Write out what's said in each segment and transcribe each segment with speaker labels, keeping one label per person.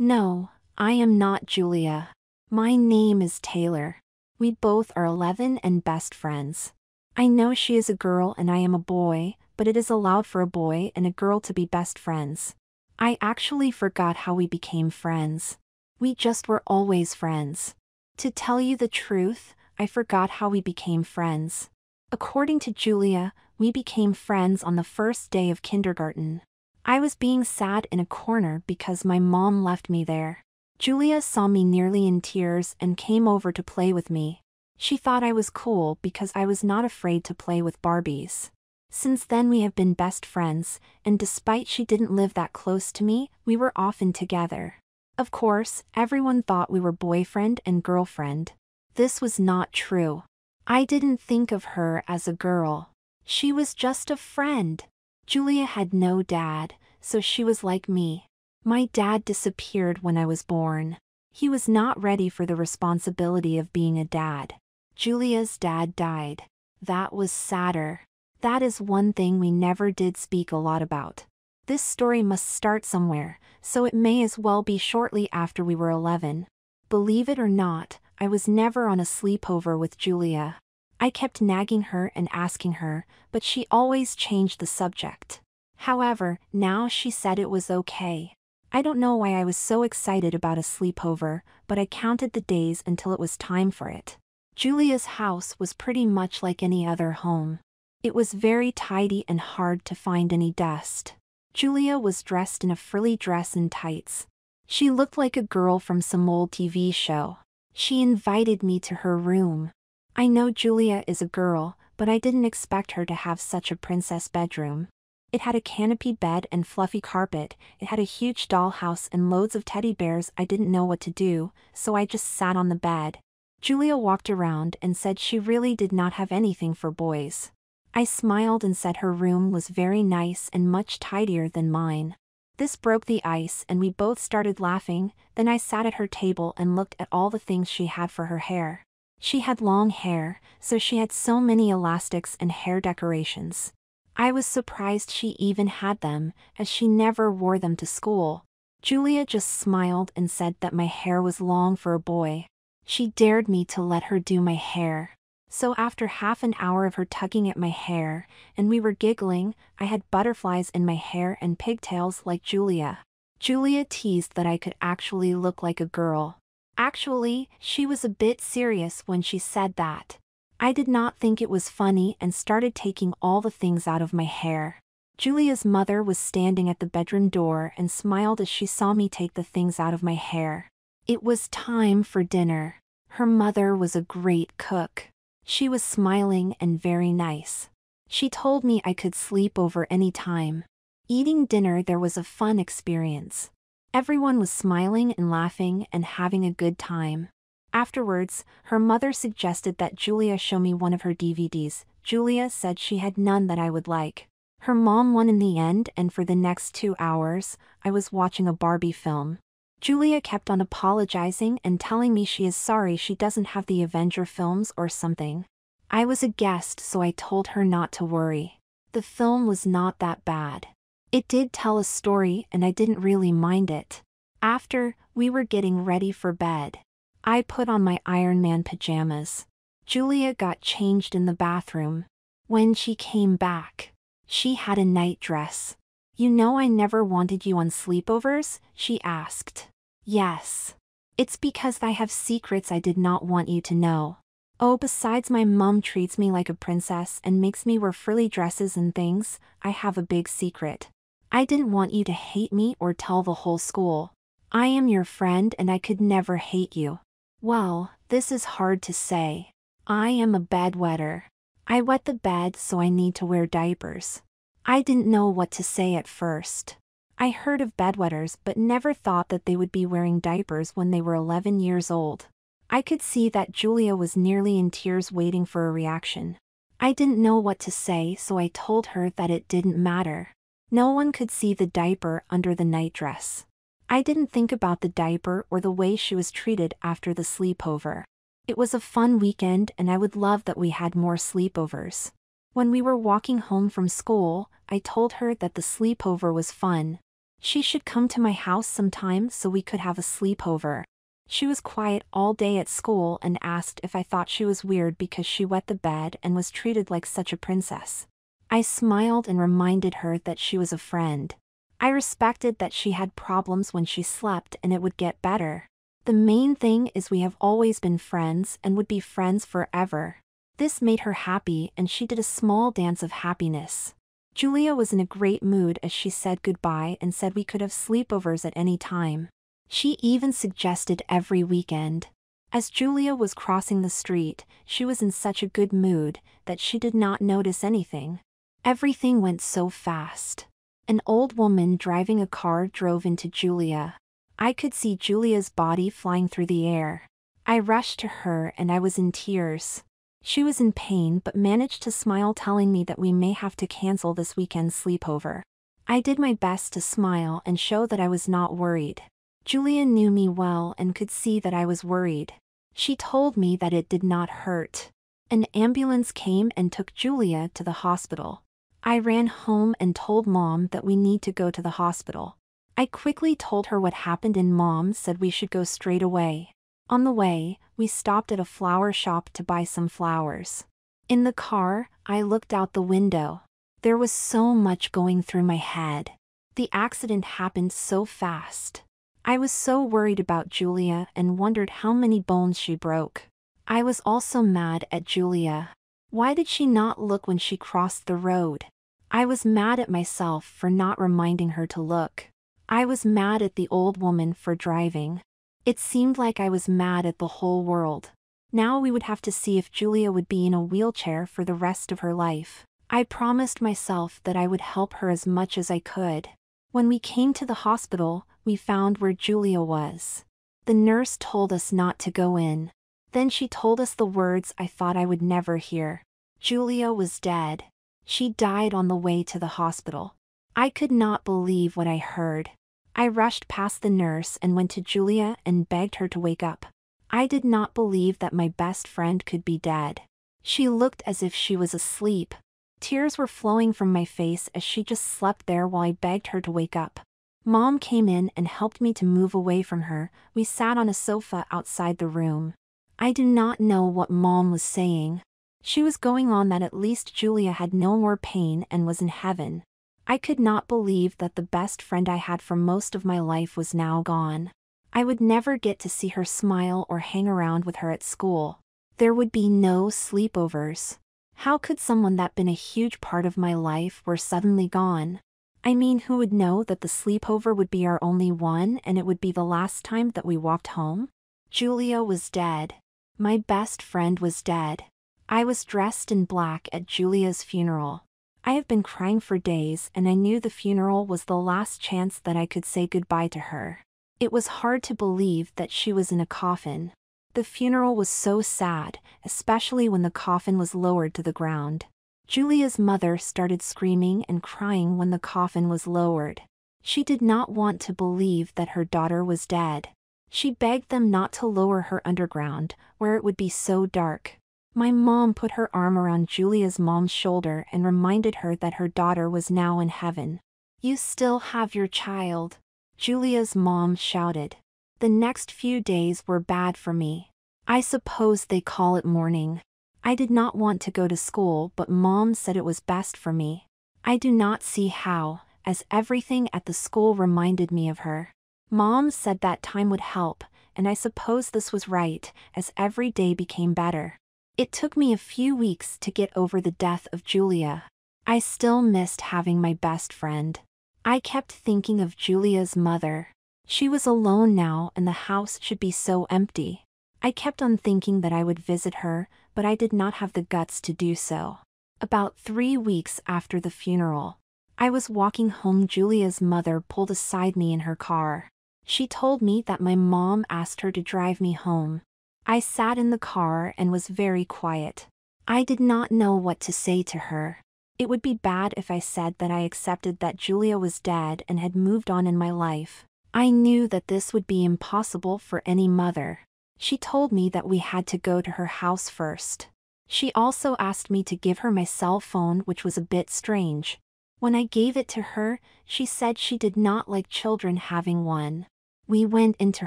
Speaker 1: No, I am not Julia. My name is Taylor. We both are 11 and best friends. I know she is a girl and I am a boy, but it is allowed for a boy and a girl to be best friends. I actually forgot how we became friends. We just were always friends. To tell you the truth, I forgot how we became friends. According to Julia, we became friends on the first day of kindergarten. I was being sad in a corner because my mom left me there. Julia saw me nearly in tears and came over to play with me. She thought I was cool because I was not afraid to play with Barbies. Since then we have been best friends, and despite she didn't live that close to me, we were often together. Of course, everyone thought we were boyfriend and girlfriend. This was not true. I didn't think of her as a girl. She was just a friend. Julia had no dad, so she was like me. My dad disappeared when I was born. He was not ready for the responsibility of being a dad. Julia's dad died. That was sadder. That is one thing we never did speak a lot about. This story must start somewhere, so it may as well be shortly after we were 11. Believe it or not, I was never on a sleepover with Julia. I kept nagging her and asking her, but she always changed the subject. However, now she said it was okay. I don't know why I was so excited about a sleepover, but I counted the days until it was time for it. Julia's house was pretty much like any other home. It was very tidy and hard to find any dust. Julia was dressed in a frilly dress and tights. She looked like a girl from some old TV show. She invited me to her room. I know Julia is a girl, but I didn't expect her to have such a princess bedroom. It had a canopy bed and fluffy carpet, it had a huge dollhouse and loads of teddy bears I didn't know what to do, so I just sat on the bed. Julia walked around and said she really did not have anything for boys. I smiled and said her room was very nice and much tidier than mine. This broke the ice and we both started laughing, then I sat at her table and looked at all the things she had for her hair. She had long hair, so she had so many elastics and hair decorations. I was surprised she even had them, as she never wore them to school. Julia just smiled and said that my hair was long for a boy. She dared me to let her do my hair. So after half an hour of her tugging at my hair, and we were giggling, I had butterflies in my hair and pigtails like Julia. Julia teased that I could actually look like a girl. Actually, she was a bit serious when she said that. I did not think it was funny and started taking all the things out of my hair. Julia's mother was standing at the bedroom door and smiled as she saw me take the things out of my hair. It was time for dinner. Her mother was a great cook. She was smiling and very nice. She told me I could sleep over any time. Eating dinner there was a fun experience. Everyone was smiling and laughing and having a good time. Afterwards, her mother suggested that Julia show me one of her DVDs. Julia said she had none that I would like. Her mom won in the end and for the next two hours, I was watching a Barbie film. Julia kept on apologizing and telling me she is sorry she doesn't have the Avenger films or something. I was a guest so I told her not to worry. The film was not that bad. It did tell a story and I didn't really mind it. After, we were getting ready for bed. I put on my Iron Man pajamas. Julia got changed in the bathroom. When she came back, she had a nightdress. You know I never wanted you on sleepovers? she asked. Yes. It's because I have secrets I did not want you to know. Oh, besides my mum treats me like a princess and makes me wear frilly dresses and things, I have a big secret. I didn't want you to hate me or tell the whole school. I am your friend and I could never hate you. Well, this is hard to say. I am a bedwetter. I wet the bed so I need to wear diapers. I didn't know what to say at first. I heard of bedwetters but never thought that they would be wearing diapers when they were 11 years old. I could see that Julia was nearly in tears waiting for a reaction. I didn't know what to say so I told her that it didn't matter. No one could see the diaper under the nightdress. I didn't think about the diaper or the way she was treated after the sleepover. It was a fun weekend and I would love that we had more sleepovers. When we were walking home from school, I told her that the sleepover was fun. She should come to my house sometime so we could have a sleepover. She was quiet all day at school and asked if I thought she was weird because she wet the bed and was treated like such a princess. I smiled and reminded her that she was a friend. I respected that she had problems when she slept and it would get better. The main thing is we have always been friends and would be friends forever. This made her happy and she did a small dance of happiness. Julia was in a great mood as she said goodbye and said we could have sleepovers at any time. She even suggested every weekend. As Julia was crossing the street, she was in such a good mood that she did not notice anything. Everything went so fast. An old woman driving a car drove into Julia. I could see Julia's body flying through the air. I rushed to her and I was in tears. She was in pain but managed to smile telling me that we may have to cancel this weekend sleepover. I did my best to smile and show that I was not worried. Julia knew me well and could see that I was worried. She told me that it did not hurt. An ambulance came and took Julia to the hospital. I ran home and told mom that we need to go to the hospital. I quickly told her what happened and mom said we should go straight away. On the way, we stopped at a flower shop to buy some flowers. In the car, I looked out the window. There was so much going through my head. The accident happened so fast. I was so worried about Julia and wondered how many bones she broke. I was also mad at Julia. Why did she not look when she crossed the road? I was mad at myself for not reminding her to look. I was mad at the old woman for driving. It seemed like I was mad at the whole world. Now we would have to see if Julia would be in a wheelchair for the rest of her life. I promised myself that I would help her as much as I could. When we came to the hospital, we found where Julia was. The nurse told us not to go in. Then she told us the words I thought I would never hear. Julia was dead. She died on the way to the hospital. I could not believe what I heard. I rushed past the nurse and went to Julia and begged her to wake up. I did not believe that my best friend could be dead. She looked as if she was asleep. Tears were flowing from my face as she just slept there while I begged her to wake up. Mom came in and helped me to move away from her. We sat on a sofa outside the room. I do not know what Mom was saying. She was going on that at least Julia had no more pain and was in heaven. I could not believe that the best friend I had for most of my life was now gone. I would never get to see her smile or hang around with her at school. There would be no sleepovers. How could someone that been a huge part of my life were suddenly gone? I mean who would know that the sleepover would be our only one and it would be the last time that we walked home? Julia was dead. My best friend was dead. I was dressed in black at Julia's funeral. I have been crying for days and I knew the funeral was the last chance that I could say goodbye to her. It was hard to believe that she was in a coffin. The funeral was so sad, especially when the coffin was lowered to the ground. Julia's mother started screaming and crying when the coffin was lowered. She did not want to believe that her daughter was dead. She begged them not to lower her underground, where it would be so dark. My mom put her arm around Julia's mom's shoulder and reminded her that her daughter was now in heaven. You still have your child. Julia's mom shouted. The next few days were bad for me. I suppose they call it mourning. I did not want to go to school but mom said it was best for me. I do not see how, as everything at the school reminded me of her. Mom said that time would help, and I suppose this was right, as every day became better. It took me a few weeks to get over the death of Julia. I still missed having my best friend. I kept thinking of Julia's mother. She was alone now and the house should be so empty. I kept on thinking that I would visit her, but I did not have the guts to do so. About three weeks after the funeral, I was walking home. Julia's mother pulled aside me in her car. She told me that my mom asked her to drive me home. I sat in the car and was very quiet. I did not know what to say to her. It would be bad if I said that I accepted that Julia was dead and had moved on in my life. I knew that this would be impossible for any mother. She told me that we had to go to her house first. She also asked me to give her my cell phone which was a bit strange. When I gave it to her, she said she did not like children having one. We went into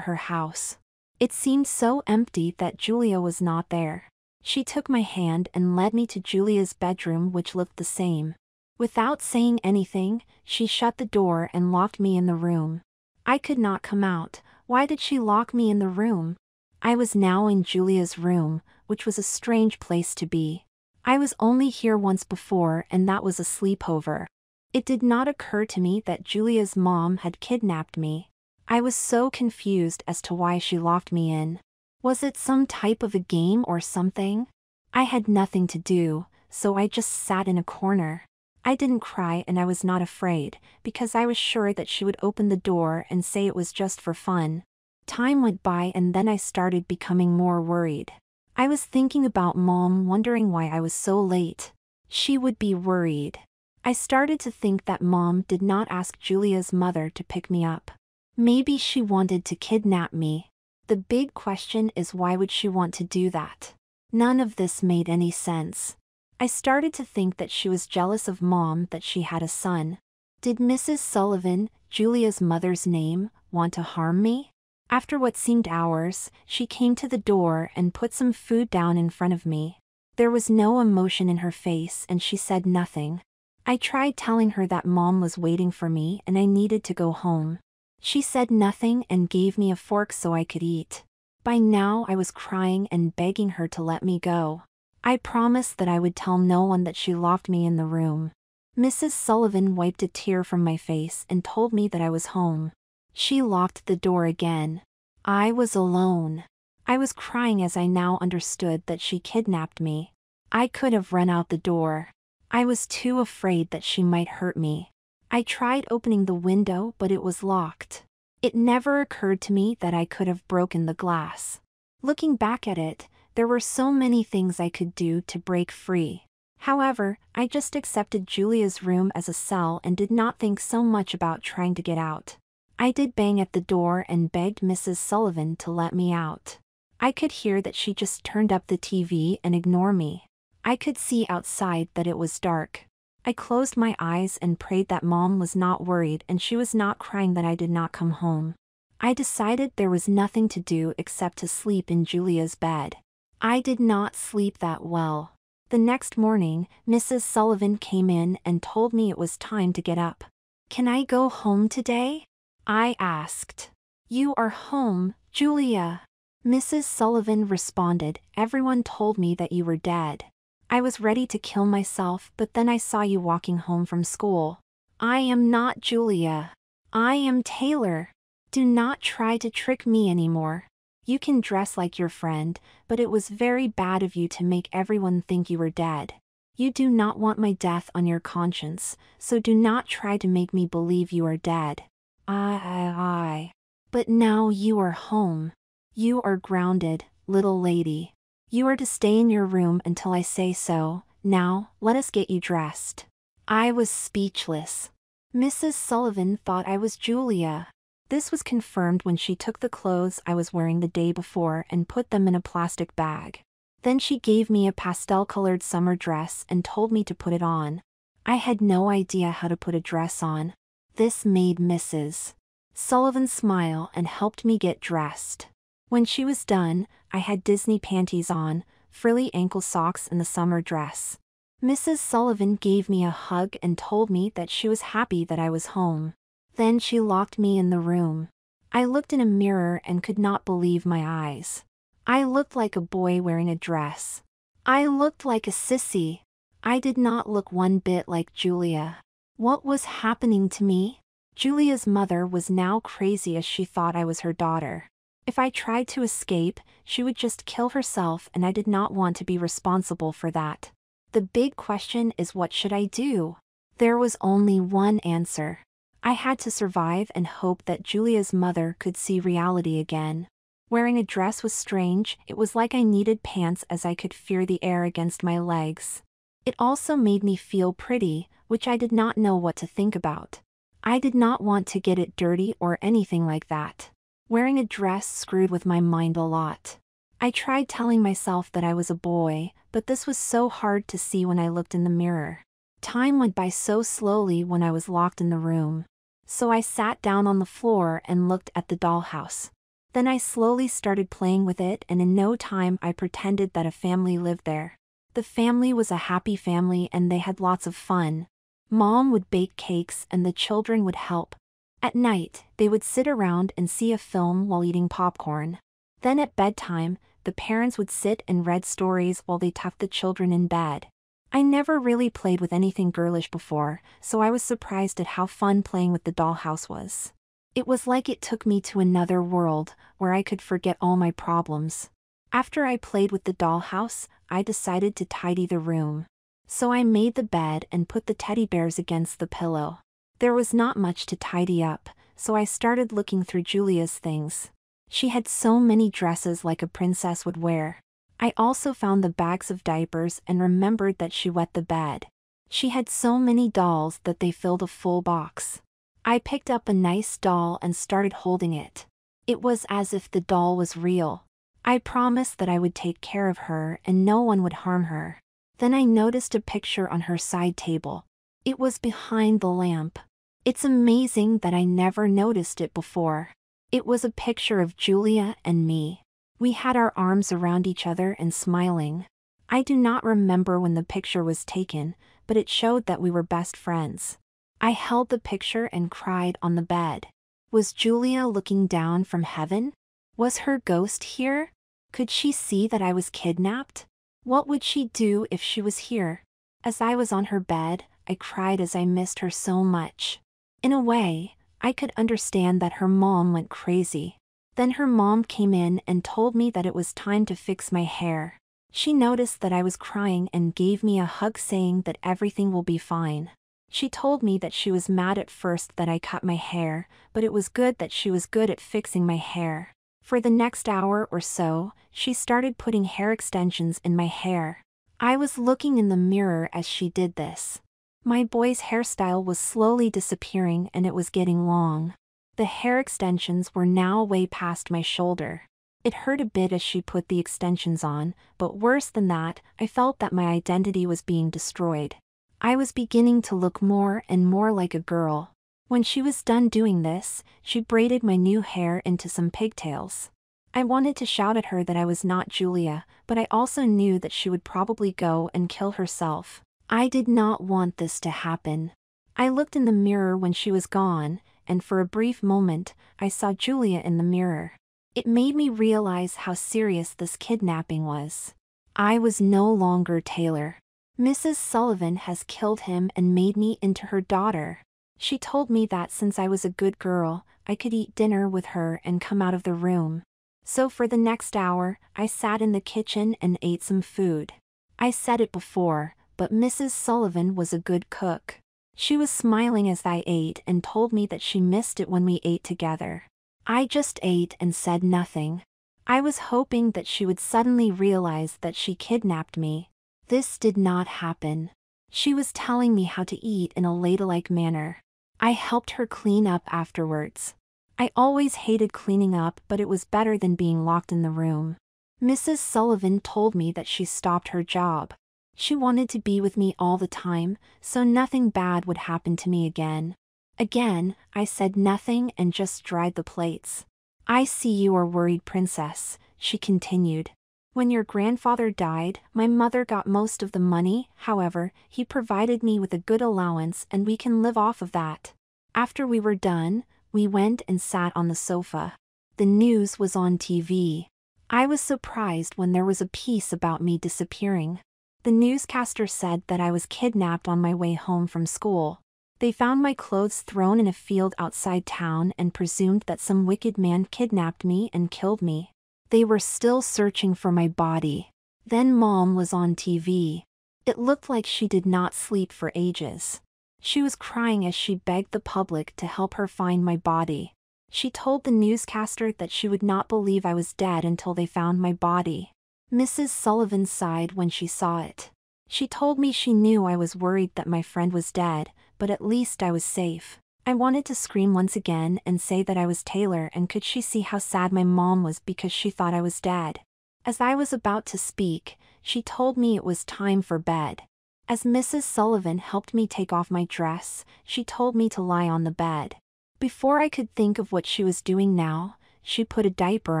Speaker 1: her house. It seemed so empty that Julia was not there. She took my hand and led me to Julia's bedroom which looked the same. Without saying anything, she shut the door and locked me in the room. I could not come out, why did she lock me in the room? I was now in Julia's room, which was a strange place to be. I was only here once before and that was a sleepover. It did not occur to me that Julia's mom had kidnapped me. I was so confused as to why she locked me in. Was it some type of a game or something? I had nothing to do, so I just sat in a corner. I didn't cry and I was not afraid, because I was sure that she would open the door and say it was just for fun. Time went by and then I started becoming more worried. I was thinking about mom wondering why I was so late. She would be worried. I started to think that mom did not ask Julia's mother to pick me up. Maybe she wanted to kidnap me. The big question is why would she want to do that? None of this made any sense. I started to think that she was jealous of mom that she had a son. Did Mrs. Sullivan, Julia's mother's name, want to harm me? After what seemed hours, she came to the door and put some food down in front of me. There was no emotion in her face and she said nothing. I tried telling her that mom was waiting for me and I needed to go home. She said nothing and gave me a fork so I could eat. By now I was crying and begging her to let me go. I promised that I would tell no one that she locked me in the room. Mrs. Sullivan wiped a tear from my face and told me that I was home. She locked the door again. I was alone. I was crying as I now understood that she kidnapped me. I could have run out the door. I was too afraid that she might hurt me. I tried opening the window but it was locked. It never occurred to me that I could have broken the glass. Looking back at it, there were so many things I could do to break free. However, I just accepted Julia's room as a cell and did not think so much about trying to get out. I did bang at the door and begged Mrs. Sullivan to let me out. I could hear that she just turned up the TV and ignored me. I could see outside that it was dark. I closed my eyes and prayed that mom was not worried and she was not crying that I did not come home. I decided there was nothing to do except to sleep in Julia's bed. I did not sleep that well. The next morning, Mrs. Sullivan came in and told me it was time to get up. Can I go home today? I asked. You are home, Julia. Mrs. Sullivan responded, Everyone told me that you were dead. I was ready to kill myself, but then I saw you walking home from school. I am not Julia. I am Taylor. Do not try to trick me anymore. You can dress like your friend, but it was very bad of you to make everyone think you were dead. You do not want my death on your conscience, so do not try to make me believe you are dead. I, I, I. But now you are home. You are grounded, little lady. You are to stay in your room until I say so. Now, let us get you dressed. I was speechless. Mrs. Sullivan thought I was Julia. This was confirmed when she took the clothes I was wearing the day before and put them in a plastic bag. Then she gave me a pastel-colored summer dress and told me to put it on. I had no idea how to put a dress on. This made Mrs. Sullivan smile and helped me get dressed. When she was done, I had Disney panties on, frilly ankle socks and the summer dress. Mrs. Sullivan gave me a hug and told me that she was happy that I was home. Then she locked me in the room. I looked in a mirror and could not believe my eyes. I looked like a boy wearing a dress. I looked like a sissy. I did not look one bit like Julia. What was happening to me? Julia's mother was now crazy as she thought I was her daughter. If I tried to escape, she would just kill herself and I did not want to be responsible for that. The big question is what should I do? There was only one answer. I had to survive and hope that Julia's mother could see reality again. Wearing a dress was strange, it was like I needed pants as I could fear the air against my legs. It also made me feel pretty, which I did not know what to think about. I did not want to get it dirty or anything like that. Wearing a dress screwed with my mind a lot. I tried telling myself that I was a boy, but this was so hard to see when I looked in the mirror. Time went by so slowly when I was locked in the room. So I sat down on the floor and looked at the dollhouse. Then I slowly started playing with it and in no time I pretended that a family lived there. The family was a happy family and they had lots of fun. Mom would bake cakes and the children would help. At night, they would sit around and see a film while eating popcorn. Then at bedtime, the parents would sit and read stories while they tucked the children in bed. I never really played with anything girlish before, so I was surprised at how fun playing with the dollhouse was. It was like it took me to another world, where I could forget all my problems. After I played with the dollhouse, I decided to tidy the room. So I made the bed and put the teddy bears against the pillow. There was not much to tidy up, so I started looking through Julia's things. She had so many dresses like a princess would wear. I also found the bags of diapers and remembered that she wet the bed. She had so many dolls that they filled a full box. I picked up a nice doll and started holding it. It was as if the doll was real. I promised that I would take care of her and no one would harm her. Then I noticed a picture on her side table. It was behind the lamp. It's amazing that I never noticed it before. It was a picture of Julia and me. We had our arms around each other and smiling. I do not remember when the picture was taken, but it showed that we were best friends. I held the picture and cried on the bed. Was Julia looking down from heaven? Was her ghost here? Could she see that I was kidnapped? What would she do if she was here? As I was on her bed, I cried as I missed her so much. In a way, I could understand that her mom went crazy. Then her mom came in and told me that it was time to fix my hair. She noticed that I was crying and gave me a hug saying that everything will be fine. She told me that she was mad at first that I cut my hair, but it was good that she was good at fixing my hair. For the next hour or so, she started putting hair extensions in my hair. I was looking in the mirror as she did this. My boy's hairstyle was slowly disappearing and it was getting long. The hair extensions were now way past my shoulder. It hurt a bit as she put the extensions on, but worse than that, I felt that my identity was being destroyed. I was beginning to look more and more like a girl. When she was done doing this, she braided my new hair into some pigtails. I wanted to shout at her that I was not Julia, but I also knew that she would probably go and kill herself. I did not want this to happen. I looked in the mirror when she was gone, and for a brief moment, I saw Julia in the mirror. It made me realize how serious this kidnapping was. I was no longer Taylor. Mrs. Sullivan has killed him and made me into her daughter. She told me that since I was a good girl, I could eat dinner with her and come out of the room. So for the next hour, I sat in the kitchen and ate some food. I said it before, but Mrs. Sullivan was a good cook. She was smiling as I ate and told me that she missed it when we ate together. I just ate and said nothing. I was hoping that she would suddenly realize that she kidnapped me, this did not happen. She was telling me how to eat in a ladylike manner. I helped her clean up afterwards. I always hated cleaning up but it was better than being locked in the room. Mrs. Sullivan told me that she stopped her job. She wanted to be with me all the time, so nothing bad would happen to me again. Again, I said nothing and just dried the plates. I see you are worried, princess, she continued. When your grandfather died, my mother got most of the money, however, he provided me with a good allowance and we can live off of that. After we were done, we went and sat on the sofa. The news was on TV. I was surprised when there was a piece about me disappearing. The newscaster said that I was kidnapped on my way home from school. They found my clothes thrown in a field outside town and presumed that some wicked man kidnapped me and killed me. They were still searching for my body. Then mom was on TV. It looked like she did not sleep for ages. She was crying as she begged the public to help her find my body. She told the newscaster that she would not believe I was dead until they found my body. Mrs. Sullivan sighed when she saw it. She told me she knew I was worried that my friend was dead, but at least I was safe. I wanted to scream once again and say that I was Taylor and could she see how sad my mom was because she thought I was dead. As I was about to speak, she told me it was time for bed. As Mrs. Sullivan helped me take off my dress, she told me to lie on the bed. Before I could think of what she was doing now, she put a diaper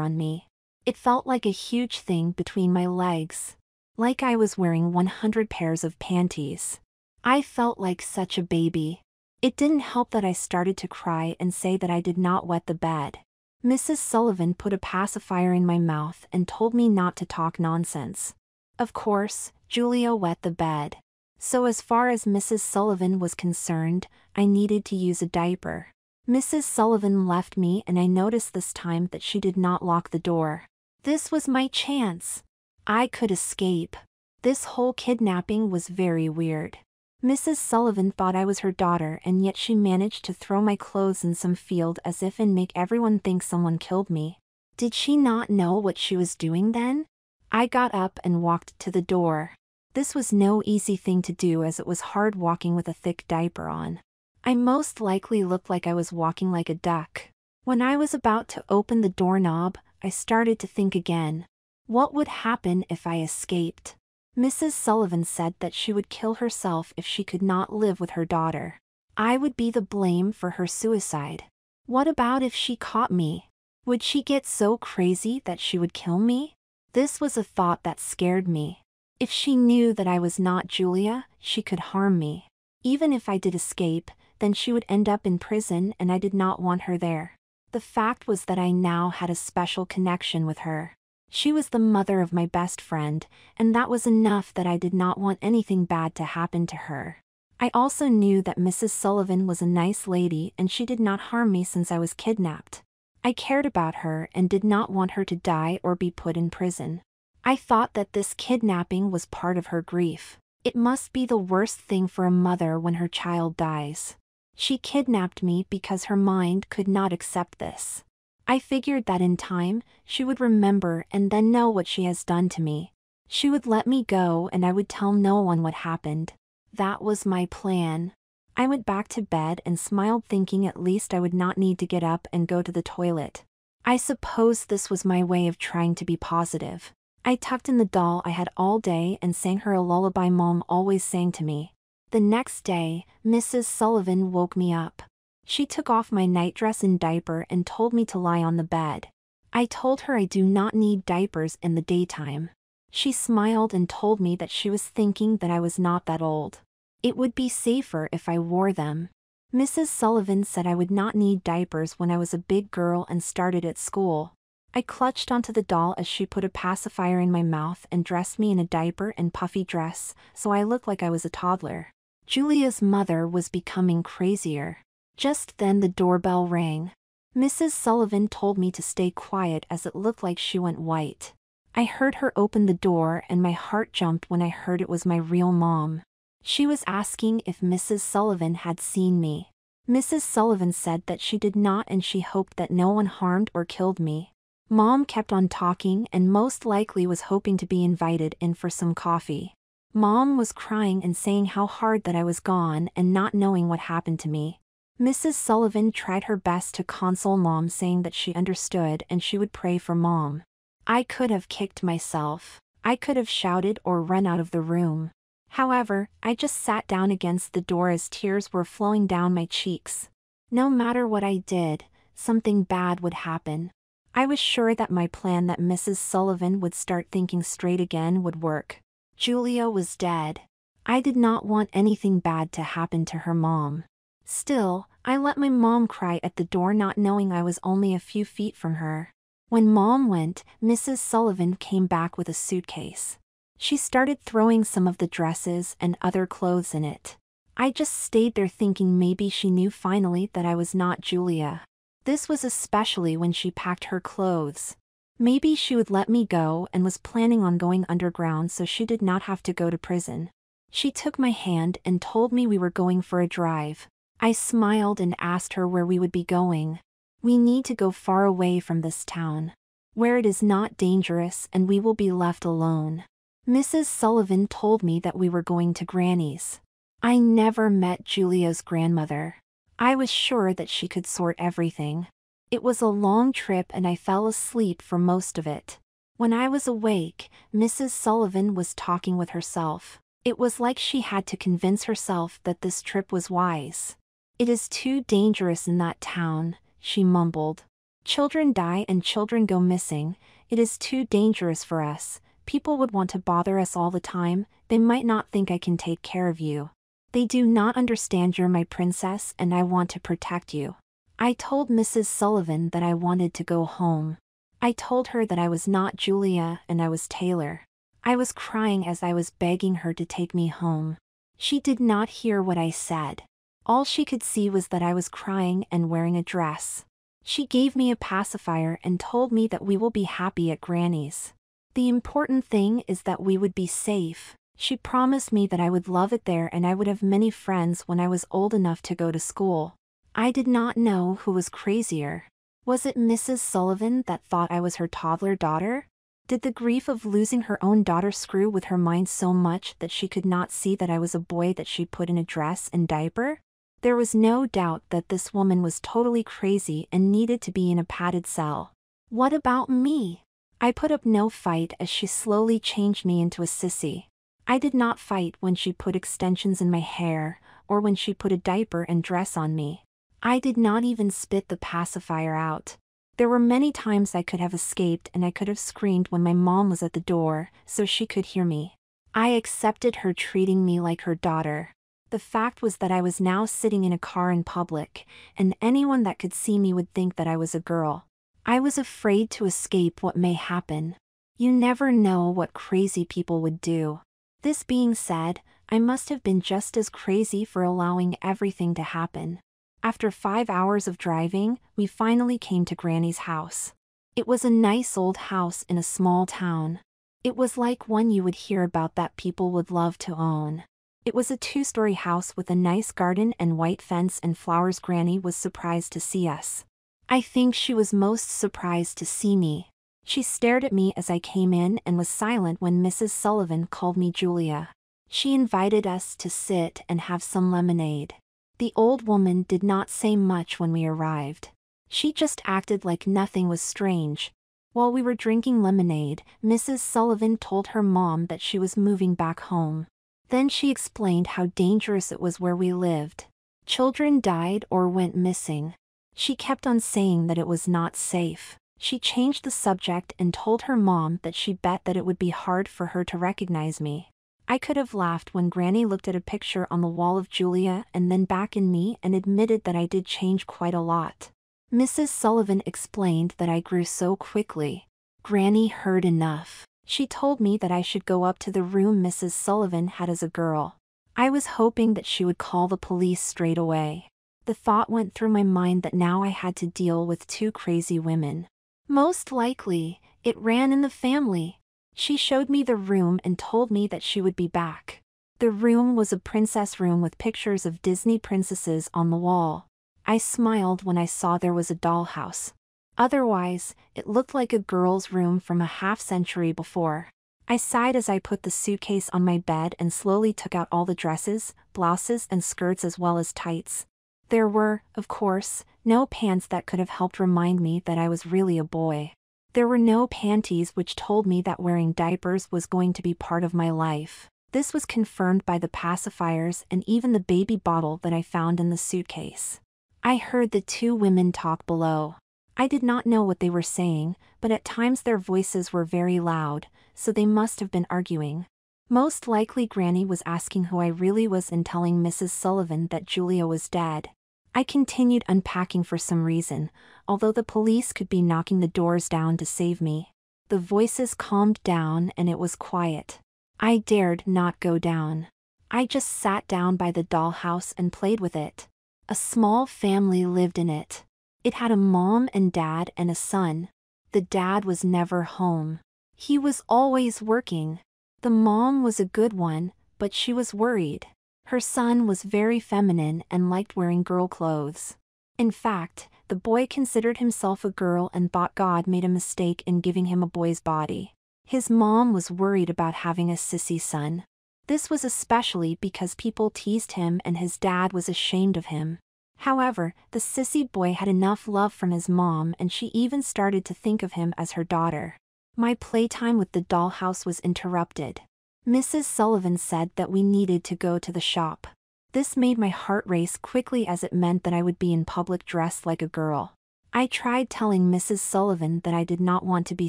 Speaker 1: on me. It felt like a huge thing between my legs. Like I was wearing 100 pairs of panties. I felt like such a baby. It didn't help that I started to cry and say that I did not wet the bed. Mrs. Sullivan put a pacifier in my mouth and told me not to talk nonsense. Of course, Julia wet the bed. So as far as Mrs. Sullivan was concerned, I needed to use a diaper. Mrs. Sullivan left me and I noticed this time that she did not lock the door. This was my chance. I could escape. This whole kidnapping was very weird. Mrs. Sullivan thought I was her daughter and yet she managed to throw my clothes in some field as if and make everyone think someone killed me. Did she not know what she was doing then? I got up and walked to the door. This was no easy thing to do as it was hard walking with a thick diaper on. I most likely looked like I was walking like a duck. When I was about to open the doorknob, I started to think again. What would happen if I escaped? Mrs. Sullivan said that she would kill herself if she could not live with her daughter. I would be the blame for her suicide. What about if she caught me? Would she get so crazy that she would kill me? This was a thought that scared me. If she knew that I was not Julia, she could harm me. Even if I did escape, then she would end up in prison and I did not want her there. The fact was that I now had a special connection with her. She was the mother of my best friend, and that was enough that I did not want anything bad to happen to her. I also knew that Mrs. Sullivan was a nice lady and she did not harm me since I was kidnapped. I cared about her and did not want her to die or be put in prison. I thought that this kidnapping was part of her grief. It must be the worst thing for a mother when her child dies. She kidnapped me because her mind could not accept this. I figured that in time, she would remember and then know what she has done to me. She would let me go and I would tell no one what happened. That was my plan. I went back to bed and smiled thinking at least I would not need to get up and go to the toilet. I suppose this was my way of trying to be positive. I tucked in the doll I had all day and sang her a lullaby mom always sang to me. The next day, Mrs. Sullivan woke me up. She took off my nightdress and diaper and told me to lie on the bed. I told her I do not need diapers in the daytime. She smiled and told me that she was thinking that I was not that old. It would be safer if I wore them. Mrs. Sullivan said I would not need diapers when I was a big girl and started at school. I clutched onto the doll as she put a pacifier in my mouth and dressed me in a diaper and puffy dress, so I looked like I was a toddler. Julia's mother was becoming crazier. Just then the doorbell rang. Mrs. Sullivan told me to stay quiet as it looked like she went white. I heard her open the door and my heart jumped when I heard it was my real mom. She was asking if Mrs. Sullivan had seen me. Mrs. Sullivan said that she did not and she hoped that no one harmed or killed me. Mom kept on talking and most likely was hoping to be invited in for some coffee. Mom was crying and saying how hard that I was gone and not knowing what happened to me. Mrs. Sullivan tried her best to console Mom saying that she understood and she would pray for Mom. I could have kicked myself. I could have shouted or run out of the room. However, I just sat down against the door as tears were flowing down my cheeks. No matter what I did, something bad would happen. I was sure that my plan that Mrs. Sullivan would start thinking straight again would work. Julia was dead. I did not want anything bad to happen to her mom. Still, I let my mom cry at the door not knowing I was only a few feet from her. When mom went, Mrs. Sullivan came back with a suitcase. She started throwing some of the dresses and other clothes in it. I just stayed there thinking maybe she knew finally that I was not Julia. This was especially when she packed her clothes. Maybe she would let me go and was planning on going underground so she did not have to go to prison. She took my hand and told me we were going for a drive. I smiled and asked her where we would be going. We need to go far away from this town. Where it is not dangerous and we will be left alone. Mrs. Sullivan told me that we were going to Granny's. I never met Julia's grandmother. I was sure that she could sort everything. It was a long trip and I fell asleep for most of it. When I was awake, Mrs. Sullivan was talking with herself. It was like she had to convince herself that this trip was wise. It is too dangerous in that town, she mumbled. Children die and children go missing, it is too dangerous for us, people would want to bother us all the time, they might not think I can take care of you. They do not understand you're my princess and I want to protect you. I told Mrs. Sullivan that I wanted to go home. I told her that I was not Julia and I was Taylor. I was crying as I was begging her to take me home. She did not hear what I said. All she could see was that I was crying and wearing a dress. She gave me a pacifier and told me that we will be happy at Granny's. The important thing is that we would be safe. She promised me that I would love it there and I would have many friends when I was old enough to go to school. I did not know who was crazier. Was it Mrs. Sullivan that thought I was her toddler daughter? Did the grief of losing her own daughter screw with her mind so much that she could not see that I was a boy that she put in a dress and diaper? There was no doubt that this woman was totally crazy and needed to be in a padded cell. What about me? I put up no fight as she slowly changed me into a sissy. I did not fight when she put extensions in my hair, or when she put a diaper and dress on me. I did not even spit the pacifier out. There were many times I could have escaped and I could have screamed when my mom was at the door, so she could hear me. I accepted her treating me like her daughter. The fact was that I was now sitting in a car in public, and anyone that could see me would think that I was a girl. I was afraid to escape what may happen. You never know what crazy people would do. This being said, I must have been just as crazy for allowing everything to happen. After five hours of driving, we finally came to Granny's house. It was a nice old house in a small town. It was like one you would hear about that people would love to own. It was a two-story house with a nice garden and white fence and flowers Granny was surprised to see us. I think she was most surprised to see me. She stared at me as I came in and was silent when Mrs. Sullivan called me Julia. She invited us to sit and have some lemonade. The old woman did not say much when we arrived. She just acted like nothing was strange. While we were drinking lemonade, Mrs. Sullivan told her mom that she was moving back home. Then she explained how dangerous it was where we lived. Children died or went missing. She kept on saying that it was not safe. She changed the subject and told her mom that she bet that it would be hard for her to recognize me. I could have laughed when Granny looked at a picture on the wall of Julia and then back in me and admitted that I did change quite a lot. Mrs. Sullivan explained that I grew so quickly. Granny heard enough. She told me that I should go up to the room Mrs. Sullivan had as a girl. I was hoping that she would call the police straight away. The thought went through my mind that now I had to deal with two crazy women. Most likely, it ran in the family. She showed me the room and told me that she would be back. The room was a princess room with pictures of Disney princesses on the wall. I smiled when I saw there was a dollhouse. Otherwise, it looked like a girl's room from a half century before. I sighed as I put the suitcase on my bed and slowly took out all the dresses, blouses and skirts as well as tights. There were, of course, no pants that could have helped remind me that I was really a boy. There were no panties which told me that wearing diapers was going to be part of my life. This was confirmed by the pacifiers and even the baby bottle that I found in the suitcase. I heard the two women talk below. I did not know what they were saying, but at times their voices were very loud, so they must have been arguing. Most likely Granny was asking who I really was and telling Mrs. Sullivan that Julia was dead. I continued unpacking for some reason, although the police could be knocking the doors down to save me. The voices calmed down and it was quiet. I dared not go down. I just sat down by the dollhouse and played with it. A small family lived in it. It had a mom and dad and a son. The dad was never home. He was always working. The mom was a good one, but she was worried. Her son was very feminine and liked wearing girl clothes. In fact, the boy considered himself a girl and thought God made a mistake in giving him a boy's body. His mom was worried about having a sissy son. This was especially because people teased him and his dad was ashamed of him. However, the sissy boy had enough love from his mom and she even started to think of him as her daughter. My playtime with the dollhouse was interrupted. Mrs. Sullivan said that we needed to go to the shop. This made my heart race quickly as it meant that I would be in public dressed like a girl. I tried telling Mrs. Sullivan that I did not want to be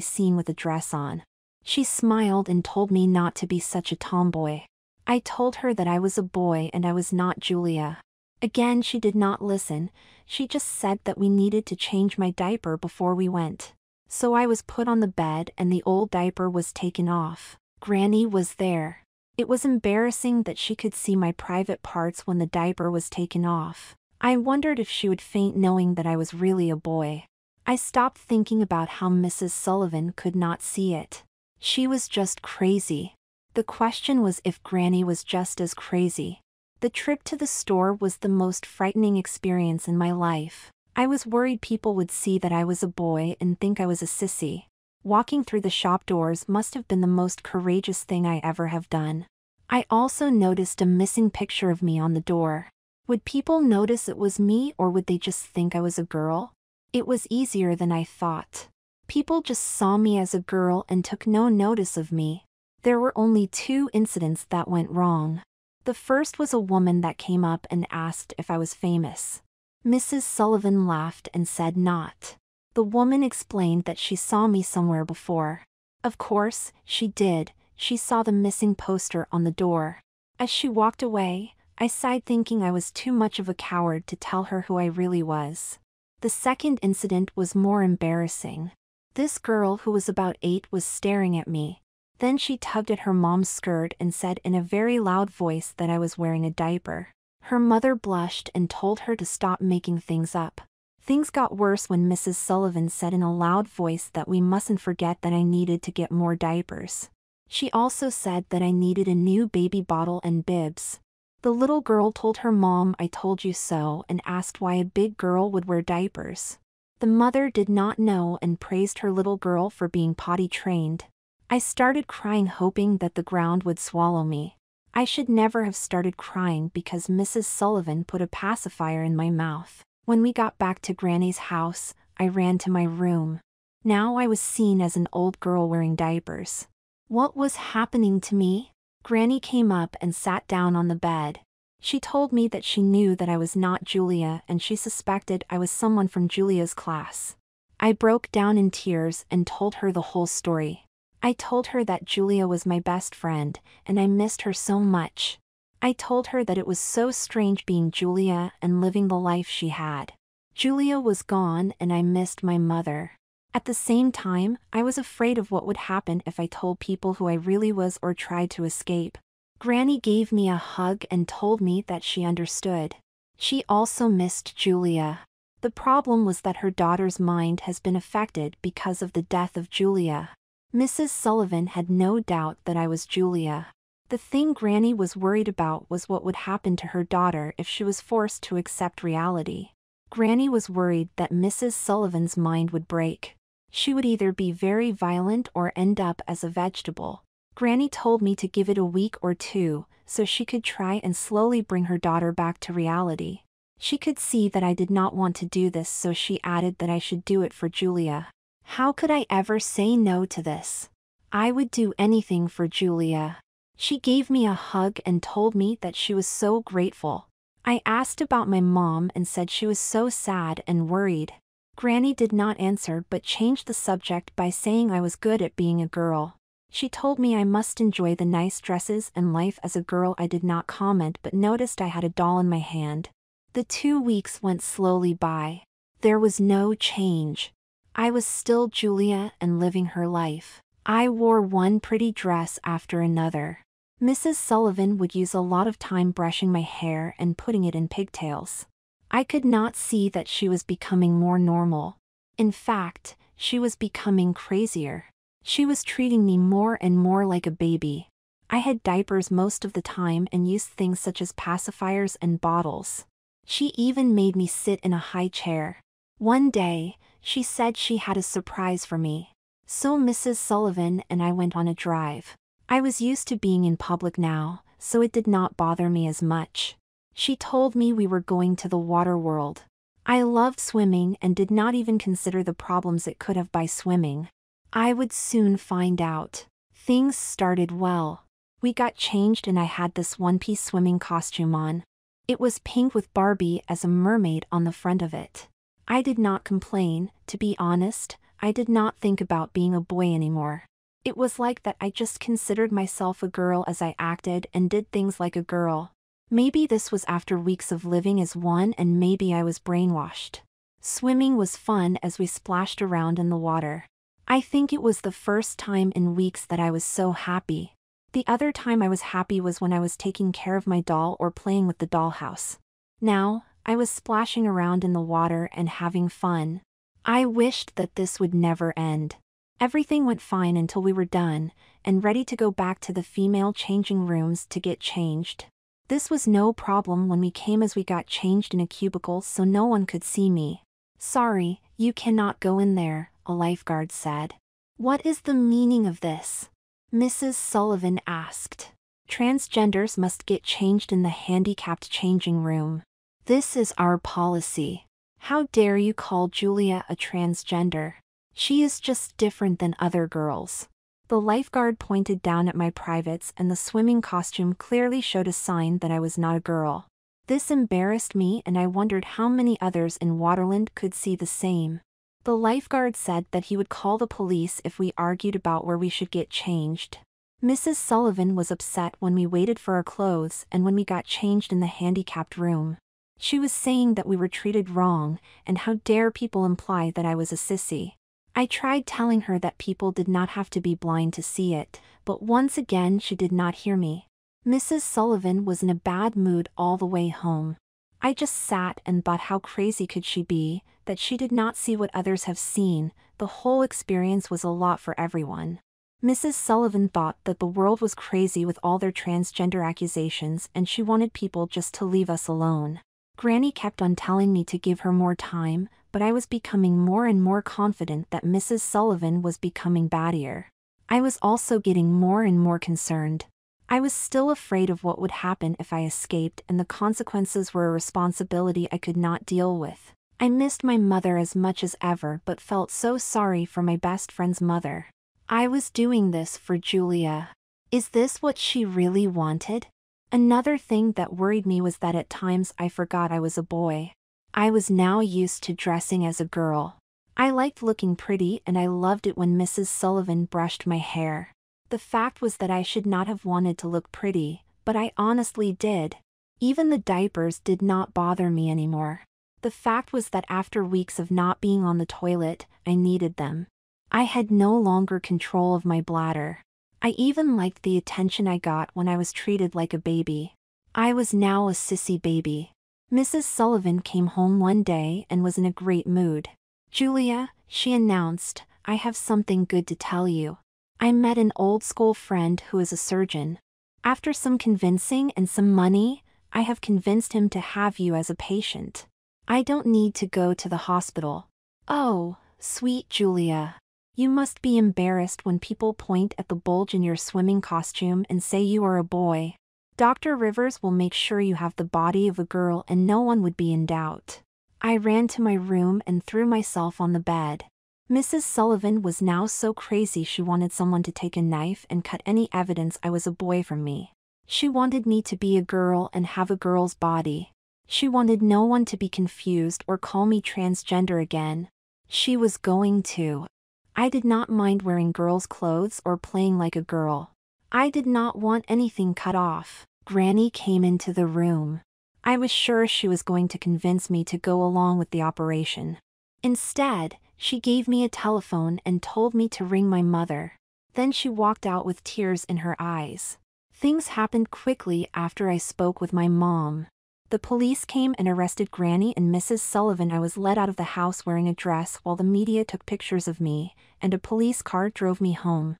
Speaker 1: seen with a dress on. She smiled and told me not to be such a tomboy. I told her that I was a boy and I was not Julia. Again she did not listen, she just said that we needed to change my diaper before we went. So I was put on the bed and the old diaper was taken off. Granny was there. It was embarrassing that she could see my private parts when the diaper was taken off. I wondered if she would faint knowing that I was really a boy. I stopped thinking about how Mrs. Sullivan could not see it. She was just crazy. The question was if Granny was just as crazy. The trip to the store was the most frightening experience in my life. I was worried people would see that I was a boy and think I was a sissy. Walking through the shop doors must have been the most courageous thing I ever have done. I also noticed a missing picture of me on the door. Would people notice it was me or would they just think I was a girl? It was easier than I thought. People just saw me as a girl and took no notice of me. There were only two incidents that went wrong. The first was a woman that came up and asked if I was famous. Mrs. Sullivan laughed and said not. The woman explained that she saw me somewhere before. Of course, she did, she saw the missing poster on the door. As she walked away, I sighed thinking I was too much of a coward to tell her who I really was. The second incident was more embarrassing. This girl who was about eight was staring at me. Then she tugged at her mom's skirt and said in a very loud voice that I was wearing a diaper. Her mother blushed and told her to stop making things up. Things got worse when Mrs. Sullivan said in a loud voice that we mustn't forget that I needed to get more diapers. She also said that I needed a new baby bottle and bibs. The little girl told her mom I told you so and asked why a big girl would wear diapers. The mother did not know and praised her little girl for being potty trained. I started crying hoping that the ground would swallow me. I should never have started crying because Mrs. Sullivan put a pacifier in my mouth. When we got back to Granny's house, I ran to my room. Now I was seen as an old girl wearing diapers. What was happening to me? Granny came up and sat down on the bed. She told me that she knew that I was not Julia and she suspected I was someone from Julia's class. I broke down in tears and told her the whole story. I told her that Julia was my best friend, and I missed her so much. I told her that it was so strange being Julia and living the life she had. Julia was gone and I missed my mother. At the same time, I was afraid of what would happen if I told people who I really was or tried to escape. Granny gave me a hug and told me that she understood. She also missed Julia. The problem was that her daughter's mind has been affected because of the death of Julia. Mrs. Sullivan had no doubt that I was Julia. The thing Granny was worried about was what would happen to her daughter if she was forced to accept reality. Granny was worried that Mrs. Sullivan's mind would break. She would either be very violent or end up as a vegetable. Granny told me to give it a week or two, so she could try and slowly bring her daughter back to reality. She could see that I did not want to do this so she added that I should do it for Julia. How could I ever say no to this? I would do anything for Julia. She gave me a hug and told me that she was so grateful. I asked about my mom and said she was so sad and worried. Granny did not answer but changed the subject by saying I was good at being a girl. She told me I must enjoy the nice dresses and life as a girl. I did not comment but noticed I had a doll in my hand. The two weeks went slowly by. There was no change. I was still Julia and living her life. I wore one pretty dress after another. Mrs. Sullivan would use a lot of time brushing my hair and putting it in pigtails. I could not see that she was becoming more normal. In fact, she was becoming crazier. She was treating me more and more like a baby. I had diapers most of the time and used things such as pacifiers and bottles. She even made me sit in a high chair. One day, she said she had a surprise for me. So Mrs. Sullivan and I went on a drive. I was used to being in public now, so it did not bother me as much. She told me we were going to the water world. I loved swimming and did not even consider the problems it could have by swimming. I would soon find out. Things started well. We got changed and I had this one-piece swimming costume on. It was pink with Barbie as a mermaid on the front of it. I did not complain, to be honest, I did not think about being a boy anymore. It was like that I just considered myself a girl as I acted and did things like a girl. Maybe this was after weeks of living as one and maybe I was brainwashed. Swimming was fun as we splashed around in the water. I think it was the first time in weeks that I was so happy. The other time I was happy was when I was taking care of my doll or playing with the dollhouse. Now, I was splashing around in the water and having fun. I wished that this would never end. Everything went fine until we were done, and ready to go back to the female changing rooms to get changed. This was no problem when we came as we got changed in a cubicle so no one could see me. Sorry, you cannot go in there, a lifeguard said. What is the meaning of this? Mrs. Sullivan asked. Transgenders must get changed in the handicapped changing room. This is our policy. How dare you call Julia a transgender? She is just different than other girls. The lifeguard pointed down at my privates and the swimming costume clearly showed a sign that I was not a girl. This embarrassed me and I wondered how many others in Waterland could see the same. The lifeguard said that he would call the police if we argued about where we should get changed. Mrs. Sullivan was upset when we waited for our clothes and when we got changed in the handicapped room. She was saying that we were treated wrong, and how dare people imply that I was a sissy. I tried telling her that people did not have to be blind to see it, but once again she did not hear me. Mrs. Sullivan was in a bad mood all the way home. I just sat and thought how crazy could she be, that she did not see what others have seen, the whole experience was a lot for everyone. Mrs. Sullivan thought that the world was crazy with all their transgender accusations and she wanted people just to leave us alone. Granny kept on telling me to give her more time, but I was becoming more and more confident that Mrs. Sullivan was becoming battier. I was also getting more and more concerned. I was still afraid of what would happen if I escaped and the consequences were a responsibility I could not deal with. I missed my mother as much as ever but felt so sorry for my best friend's mother. I was doing this for Julia. Is this what she really wanted? Another thing that worried me was that at times I forgot I was a boy. I was now used to dressing as a girl. I liked looking pretty and I loved it when Mrs. Sullivan brushed my hair. The fact was that I should not have wanted to look pretty, but I honestly did. Even the diapers did not bother me anymore. The fact was that after weeks of not being on the toilet, I needed them. I had no longer control of my bladder. I even liked the attention I got when I was treated like a baby. I was now a sissy baby. Mrs. Sullivan came home one day and was in a great mood. Julia, she announced, I have something good to tell you. I met an old school friend who is a surgeon. After some convincing and some money, I have convinced him to have you as a patient. I don't need to go to the hospital. Oh, sweet Julia. You must be embarrassed when people point at the bulge in your swimming costume and say you are a boy. Dr. Rivers will make sure you have the body of a girl and no one would be in doubt. I ran to my room and threw myself on the bed. Mrs. Sullivan was now so crazy she wanted someone to take a knife and cut any evidence I was a boy from me. She wanted me to be a girl and have a girl's body. She wanted no one to be confused or call me transgender again. She was going to. I did not mind wearing girls' clothes or playing like a girl. I did not want anything cut off. Granny came into the room. I was sure she was going to convince me to go along with the operation. Instead, she gave me a telephone and told me to ring my mother. Then she walked out with tears in her eyes. Things happened quickly after I spoke with my mom. The police came and arrested Granny and Mrs. Sullivan. I was led out of the house wearing a dress while the media took pictures of me, and a police car drove me home.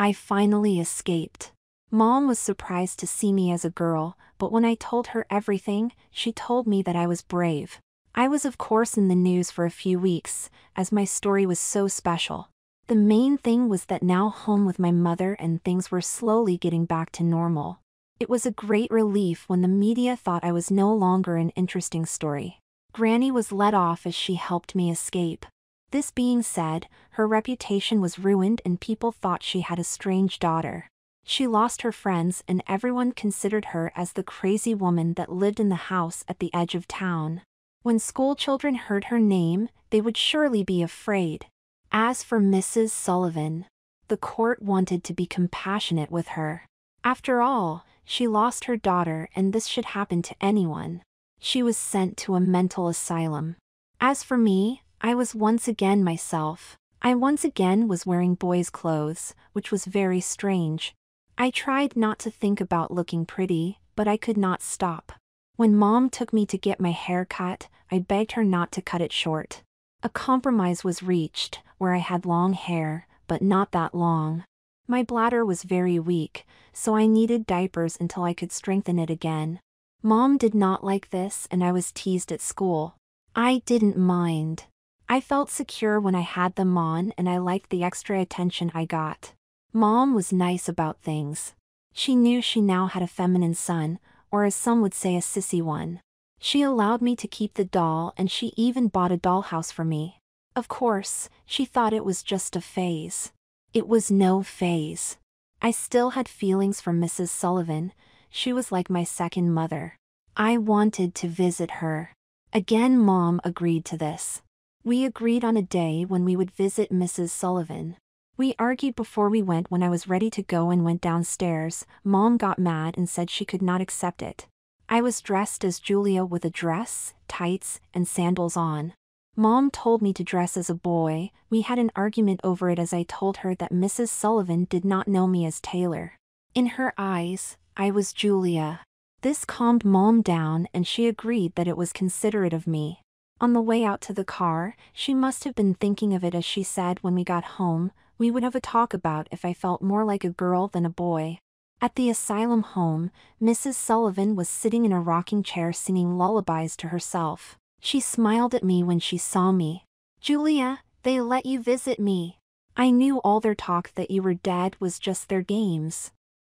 Speaker 1: I finally escaped. Mom was surprised to see me as a girl, but when I told her everything, she told me that I was brave. I was of course in the news for a few weeks, as my story was so special. The main thing was that now home with my mother and things were slowly getting back to normal. It was a great relief when the media thought I was no longer an interesting story. Granny was let off as she helped me escape. This being said, her reputation was ruined and people thought she had a strange daughter. She lost her friends and everyone considered her as the crazy woman that lived in the house at the edge of town. When school children heard her name, they would surely be afraid. As for Mrs. Sullivan, the court wanted to be compassionate with her. After all, she lost her daughter and this should happen to anyone. She was sent to a mental asylum. As for me, I was once again myself. I once again was wearing boys' clothes, which was very strange. I tried not to think about looking pretty, but I could not stop. When mom took me to get my hair cut, I begged her not to cut it short. A compromise was reached, where I had long hair, but not that long. My bladder was very weak, so I needed diapers until I could strengthen it again. Mom did not like this and I was teased at school. I didn't mind. I felt secure when I had them on and I liked the extra attention I got. Mom was nice about things. She knew she now had a feminine son, or as some would say a sissy one. She allowed me to keep the doll and she even bought a dollhouse for me. Of course, she thought it was just a phase. It was no phase. I still had feelings for Mrs. Sullivan, she was like my second mother. I wanted to visit her. Again mom agreed to this. We agreed on a day when we would visit Mrs. Sullivan. We argued before we went when I was ready to go and went downstairs, mom got mad and said she could not accept it. I was dressed as Julia with a dress, tights, and sandals on. Mom told me to dress as a boy, we had an argument over it as I told her that Mrs. Sullivan did not know me as Taylor. In her eyes, I was Julia. This calmed Mom down and she agreed that it was considerate of me. On the way out to the car, she must have been thinking of it as she said when we got home, we would have a talk about if I felt more like a girl than a boy. At the asylum home, Mrs. Sullivan was sitting in a rocking chair singing lullabies to herself. She smiled at me when she saw me. Julia, they let you visit me. I knew all their talk that you were dead was just their games.